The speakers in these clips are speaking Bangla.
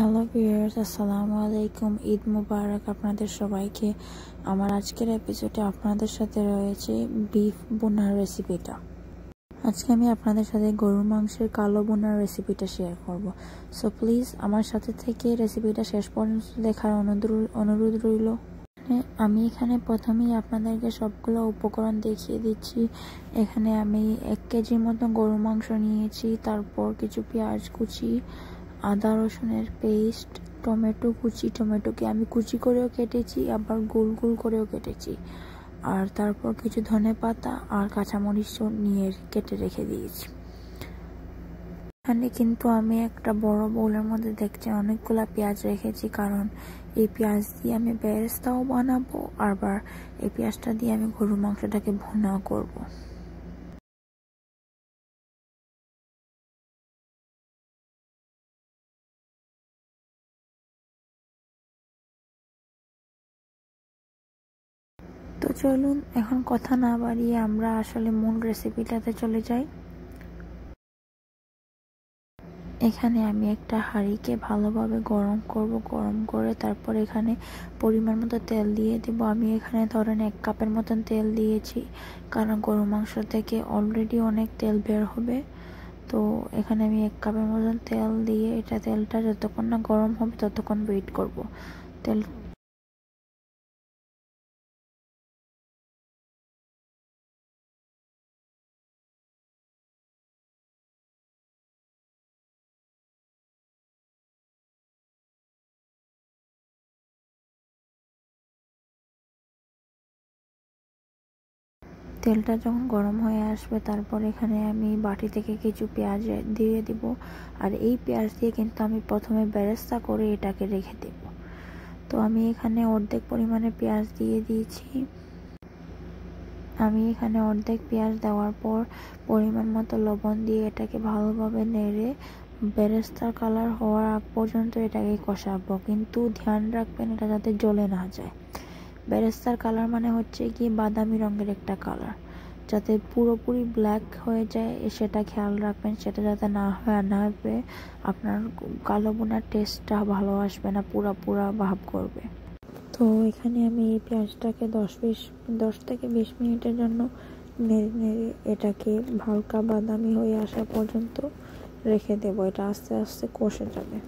হ্যালো ভিউয়ার্স আসসালামু আলাইকুম ঈদ মুবারক আপনাদের সবাইকে। আমার আজকের এপিসোডে আপনাদের সাথে রয়েছে বিফ বোনার রেসিপিটা আজকে আমি আপনাদের সাথে গরুর মাংসের কালো বোনার রেসিপিটা শেয়ার করব। সো প্লিজ আমার সাথে থেকে রেসিপিটা শেষ পর্যন্ত দেখার অনুরোধ রইল। আমি এখানে প্রথমেই আপনাদেরকে সবগুলো উপকরণ দেখিয়ে দিচ্ছি। এখানে আমি এক কেজির মতো গরু মাংস নিয়েছি, তারপর কিছু পেঁয়াজ কুচি আদা রসুনের পেস্ট, টমেটো কুচি, টমেটোকে আমি কুচি করেও কেটেছি, আবার গোল গোল করেও কেটেছি। আর তারপর কিছু ধনে পাতা আর কাঁচামরিচ নিয়ে কেটে রেখে দিয়েছি। এখানে কিন্তু আমি একটা বড় বোলের মধ্যে দেখছি, অনেকগুলো পেঁয়াজ রেখেছি, কারণ এই পেঁয়াজ দিয়ে আমি বেরেস্তাও বানাবো, আবার এই পেঁয়াজটা দিয়ে আমি গরুর মাংসটাকে ভুনাও করব। চলুন, এখন কথা না বাড়িয়ে আমরা আসলে মূল রেসিপিটাতে চলে যাই। এখানে আমি একটা হাঁড়িকে ভালোভাবে গরম করব, গরম করে তারপর এখানে পরিমাণ মতো তেল দিয়ে দিব। আমি এখানে ধরেন এক কাপের মতন তেল দিয়েছি, কারণ গরু মাংস থেকে অলরেডি অনেক তেল বের হবে। তো এখানে আমি এক কাপের মতন তেল দিয়ে এটা তেলটা যতক্ষণ না গরম হবে ততক্ষণ ওয়েট করব। তেল তেলটা যখন গরম হয়ে আসবে, তারপর এখানে আমি বাটি থেকে কিছু পেঁয়াজ দিয়ে দিব। আর এই পেঁয়াজ দিয়ে কিন্তু আমি প্রথমে বেরেস্তা করে এটাকে রেখে দেব। তো আমি এখানে অর্ধেক পরিমাণে পেঁয়াজ দিয়ে দিয়েছি। আমি এখানে অর্ধেক পেঁয়াজ দেওয়ার পর পরিমাণ মতো লবণ দিয়ে এটাকে ভালোভাবে নেড়ে বেরেস্তার কালার হওয়ার আগ পর্যন্ত এটাকে কষাবো। কিন্তু ধ্যান রাখবেন, এটা যাতে জ্বলে না যায়। বেরেস্তার কালার মানে হচ্ছে কি বাদামি রঙের একটা কালার। যাতে পুরোপুরি ব্ল্যাক হয়ে যায়, সেটা খেয়াল রাখবেন, সেটা যাতে না হয় না হবে, আপনার কালো বোনার টেস্টটা ভালো আসবে না, পুরা পুরা ভাব করবে। তো এখানে আমি এই পেঁয়াজটাকে দশ বিশ, দশ থেকে বিশ মিনিটের জন্য নেড়ে নেড়ে এটাকে হালকা বাদামি হয়ে আসা পর্যন্ত রেখে দেবো। এটা আস্তে আস্তে কষে যাবে।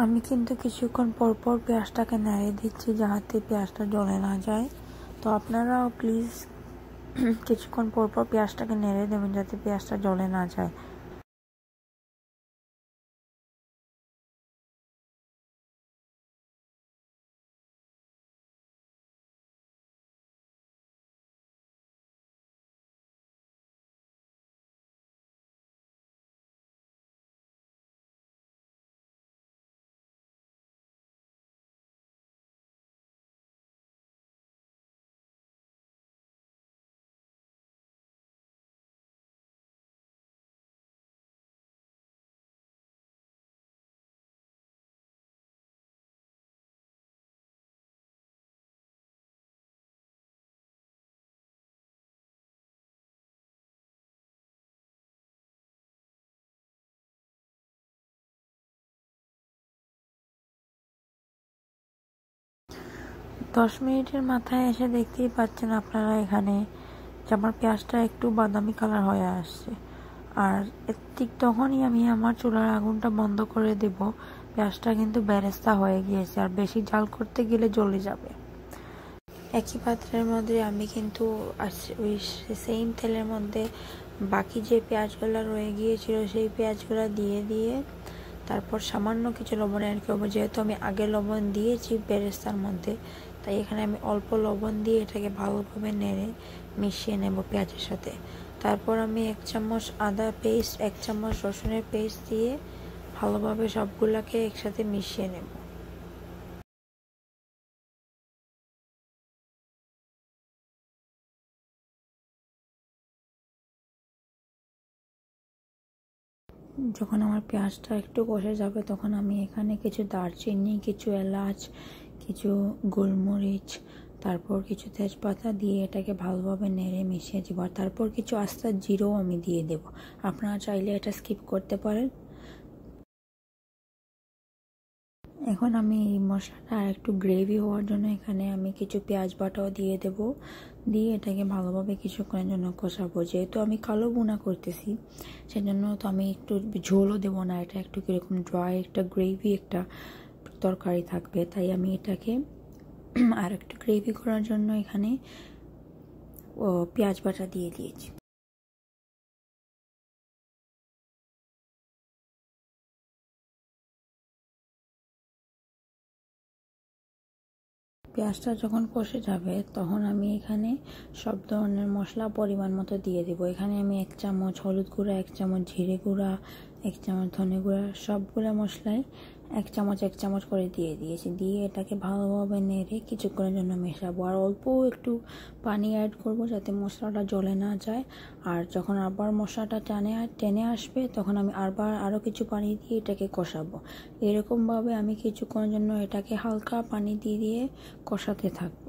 আমি কিন্তু কিছুক্ষণ পরপর পর পেঁয়াজটাকে নেড়ে দিচ্ছি যাহাতে পেঁয়াজটা জ্বলে না যায়। তো আপনারাও প্লিজ কিছুক্ষণ পরপর পর পেঁয়াজটাকে নেড়ে দেবেন যাতে পেঁয়াজটা জ্বলে না যায়। দশ মিনিটের মাথায় এসে দেখতেই পাচ্ছেন আপনারা এখানে যে আমার পেঁয়াজটা একটু বাদামি কালার হয়ে আসছে। আর ঠিক তখনই আমি আমার চুলার আগুনটা বন্ধ করে দেব। পেঁয়াজটা কিন্তু বেরেস্তা হয়ে গিয়েছে আর বেশি জাল করতে গেলে জ্বলে যাবে। একই পাত্রের মধ্যে আমি কিন্তু ওই সেম তেলের মধ্যে বাকি যে পেঁয়াজগুলো রয়ে গিয়েছিল সেই পেঁয়াজগুলো দিয়ে দিয়ে তারপর সামান্য কিছু লবণ অ্যাড করব। যেহেতু আমি আগে লবণ দিয়েছি বেরেস্তার মধ্যে তাই এখানে আমি অল্প লবণ দিয়ে এটাকে ভালোভাবে নেড়ে মিশিয়ে নেব পেঁয়াজের সাথে। তারপর আমি এক চামচ আদা পেস্ট, এক চামচ রসুনের পেস্ট দিয়ে ভালোভাবে সবগুলোকে একসাথে মিশিয়ে নেব। যখন আমার পেঁয়াজটা একটু কষে যাবে, তখন আমি এখানে কিছু দারচিনি, কিছু এলাচ কিছু গোলমরিচ, তারপর কিছু তেজপাতা দিয়ে এটাকে ভালোভাবে নেড়ে মিশিয়ে দিব। আর তারপর কিছু আস্তা জিরো আমি দিয়ে দেব। আপনারা চাইলে এটা স্কিপ করতে পারেন। এখন আমি এই মশলাটা আর একটু গ্রেভি হওয়ার জন্য এখানে আমি কিছু পেঁয়াজ বাটাও দিয়ে দেব। দিয়ে এটাকে ভালোভাবে কিছুক্ষণের জন্য কষাবো। যেহেতু আমি কালো বোনা করতেছি, সেজন্য তো আমি একটু ঝোলও দেবো না। এটা একটু কীরকম ড্রাই একটা গ্রেভি একটা তরকারি থাকবে, তাই আমি এটাকে আর একটু গ্রেভি করার জন্য এখানে পেঁয়াজ বাটা দিয়ে দিয়েছি। পেঁয়াজটা যখন কষে যাবে, তখন আমি এখানে সব ধরনের মশলা পরিমাণ মতো দিয়ে দেবো। এখানে আমি এক চামচ হলুদ গুঁড়া, এক চামচ জিরে গুঁড়া, এক চামচ ধনে গুঁড়া, সবগুলো মশলাই এক চামচ এক চামচ করে দিয়ে দিয়েছি। দিয়ে এটাকে ভালোভাবে নেড়ে কিছুক্ষণের জন্য মেশাবো। আর অল্প একটু পানি অ্যাড করব যাতে মশলাটা জলে না যায়। আর যখন আবার মশলাটা টানে টেনে আসবে, তখন আমি আবার আরও কিছু পানি দিয়ে এটাকে কষাবো। এরকমভাবে আমি কিছুক্ষণের জন্য এটাকে হালকা পানি দিয়ে দিয়ে কষাতে থাকব।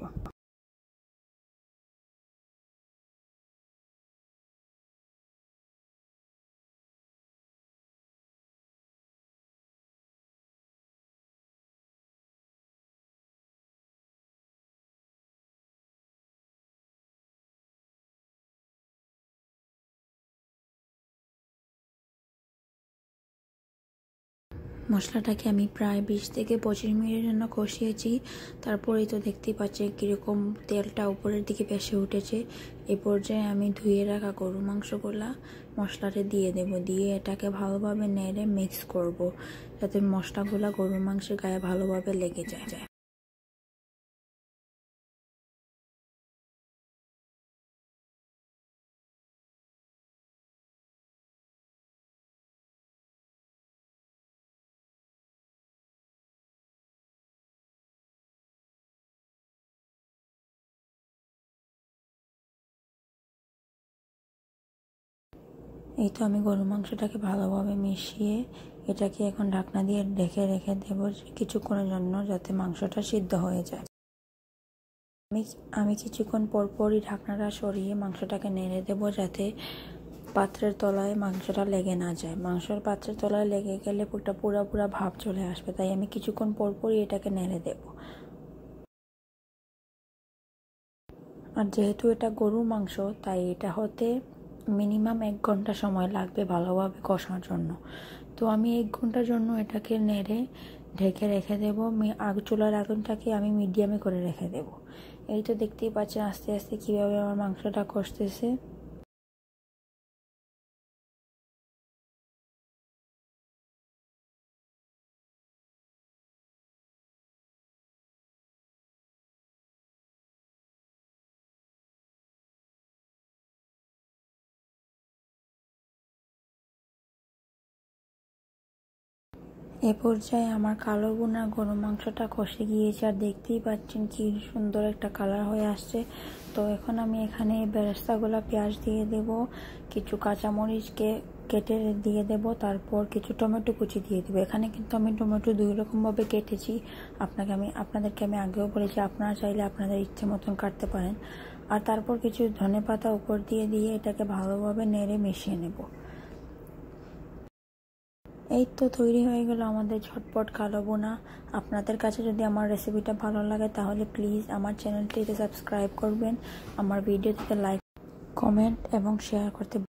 মশলাটাকে আমি প্রায় বিশ থেকে পঁচিশ মিনিটের জন্য কষিয়েছি। তারপরেই তো দেখতেই পাচ্ছি কীরকম তেলটা উপরের দিকে ভেসে উঠেছে। এ পর্যায়ে আমি ধুয়ে রাখা গরু মাংসগুলা মশলাটা দিয়ে দেব। দিয়ে এটাকে ভালোভাবে নেড়ে মিক্স করব, যাতে মশলাগুলা গরু মাংসের গায়ে ভালোভাবে লেগে যায়। এই তো আমি গরু মাংসটাকে ভালোভাবে মিশিয়ে এটাকে এখন ঢাকনা দিয়ে ঢেকে রেখে দেব কিছুক্ষণের জন্য যাতে মাংসটা সিদ্ধ হয়ে যায়। আমি আমি কিছুক্ষণ পরপরই ঢাকনাটা সরিয়ে মাংসটাকে নেড়ে দেব যাতে পাত্রের তলায় মাংসটা লেগে না যায়। মাংসের পাত্রের তলায় লেগে গেলে পুরোটা পুরা পুরা ভাব চলে আসবে, তাই আমি কিছুক্ষণ পরপরই এটাকে নেড়ে দেব। আর যেহেতু এটা গরু মাংস, তাই এটা হতে মিনিমাম এক ঘণ্টা সময় লাগবে ভালোভাবে কষার জন্য। তো আমি এক ঘণ্টার জন্য এটাকে নেড়ে, ঢেকে রেখে দেবো। আগ, চুলার আগুনটাকে আমি মিডিয়ামে করে রেখে দেব। এই তো দেখতেই পাচ্ছেন আস্তে আস্তে কীভাবে আমার মাংসটা কষতেছে। এ পর্যায়ে আমার কালো বোনা গরু মাংসটা কষে গিয়েছে আর দেখতেই পাচ্ছেন কি সুন্দর একটা কালার হয়ে আসছে। তো এখন আমি এখানে বেরেস্তাগুলো পেঁয়াজ দিয়ে দেব, কিছু কাঁচামরিচকে কেটে দিয়ে দেব, তারপর কিছু টমেটো কুচি দিয়ে দেবো। এখানে কিন্তু আমি টমেটো দুই রকমভাবে কেটেছি। আপনাকে আমি, আপনাদেরকে আমি আগেও বলেছি, আপনারা চাইলে আপনাদের ইচ্ছে মতন কাটতে পারেন। আর তারপর কিছু ধনে পাতা উপর দিয়ে দিয়ে এটাকে ভালোভাবে নেড়ে মিশিয়ে নেব। এই তো তৈরি হয়ে গেল আমাদের ঝটপট কালো বোনা। আপনাদের কাছে যদি আমার রেসিপিটা ভালো লাগে, তাহলে প্লিজ আমার চ্যানেলটিতে সাবস্ক্রাইব করবেন। আমার ভিডিওটিতে লাইক কমেন্ট এবং শেয়ার করতে